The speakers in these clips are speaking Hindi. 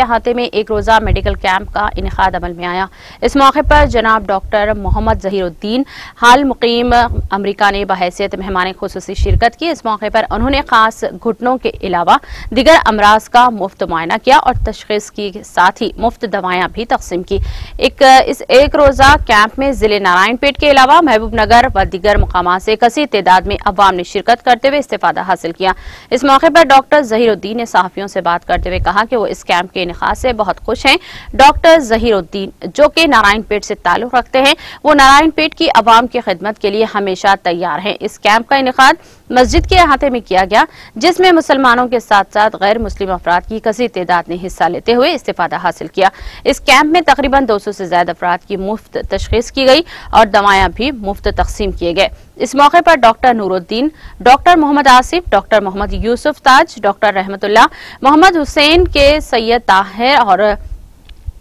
अहाते में एक रोजा मेडिकल कैंप का इनका अमल में आया। इस मौके पर जनाब डॉक्टर मोहम्मद जहीरुद्दीन, हाल मुकीम अमरीका ने बहैसियत मेहमान खसूसी शिरकत की। इस मौके पर उन्होंने खास घुटनों के अलावा दिगर अमराज का मुफ़्त मुआयना किया और तशखीस की साथ ही मुफ़्त दवायां भी तकसीम की। एक, इस एक रोजा कैंप में ज़िले नारायणपेट के अलावा महबूब नगर व दिगर मकाम से कसी तदाद में अवाम ने शिरकत करते हुए इस्तेफादा हासिल किया। इस मौके पर डॉक्टर जहीरुद्दीन ने सहाफियों से बात करते हुए कहा कि वो इस कैंप के इनका से बहुत खुश हैं। डॉक्टर जहीरुद्दीन, जो कि नारायणपेट से ताल्लुक रखते हैं, वो नारायणपेट की आवाम की खिदमत के लिए हमेशा तैयार हैं। इस कैंप का इनका मस्जिद के अहाते में किया गया, जिसमें मुसलमानों के साथ साथ गैर मुस्लिम अफराद की कसी तादाद ने हिस्सा लेते हुए इस्तेफादा हासिल किया। इस कैंप में तकरीबन 200 से ज़्यादा अफराद की मुफ़्त तशखीस की गई और दवायां भी मुफ़्त तकसीम किए गए। इस मौके पर doctor Nooruddin, doctor Mohammad Asif, doctor Mohammad Yusuf Taj, doctor Rahmatullah, Mohammad Hussain के सैयद ताहिर और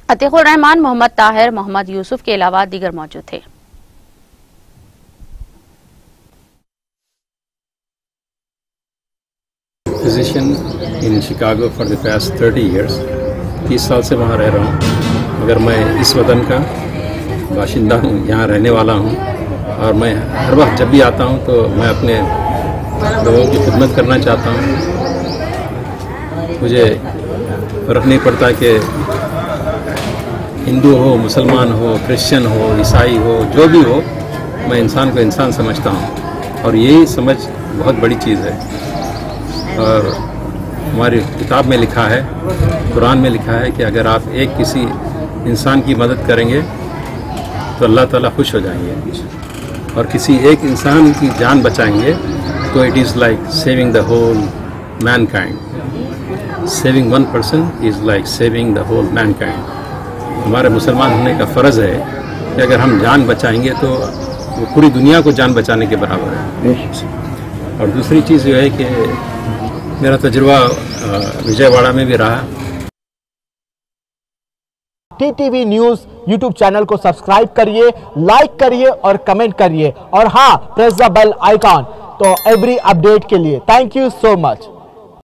अतीकुर रहमान, मोहम्मद ताहिर, मोहम्मद यूसुफ के अलावा दीगर मौजूद थे। Physician in Chicago for the past 30 years. तीस साल से वहाँ रह रहा हूँ। मगर मैं इस वतन का बाशिंदा हूँ, यहाँ रहने वाला हूँ। और मैं हर वक्त जब भी आता हूँ तो मैं अपने लोगों की खिदमत करना चाहता हूँ। मुझे फ़र्क नहीं पड़ता कि हिंदू हो, मुसलमान हो, क्रिश्चियन हो, ईसाई हो, जो भी हो, मैं इंसान को इंसान समझता हूँ। और यही समझ बहुत बड़ी चीज़ है। और हमारी किताब में लिखा है, कुरान में लिखा है कि अगर आप एक किसी इंसान की मदद करेंगे तो अल्लाह ताला खुश हो जाएँगे। और किसी एक इंसान की जान बचाएँगे तो it is like saving the whole mankind saving one person is like saving the whole mankind हमारे मुसलमान होने का फ़र्ज़ है कि अगर हम जान बचाएँगे तो वो पूरी दुनिया को जान बचाने के बराबर है। और दूसरी चीज़ जो है कि मेरा तजुर्बा विजयवाड़ा में भी रहा। टीटीवी न्यूज़ यूट्यूब चैनल को सब्सक्राइब करिए लाइक करिए और कमेंट करिए। और हाँ प्रेस द बेल आइकॉन तो एवरी अपडेट के लिए थैंक यू सो मच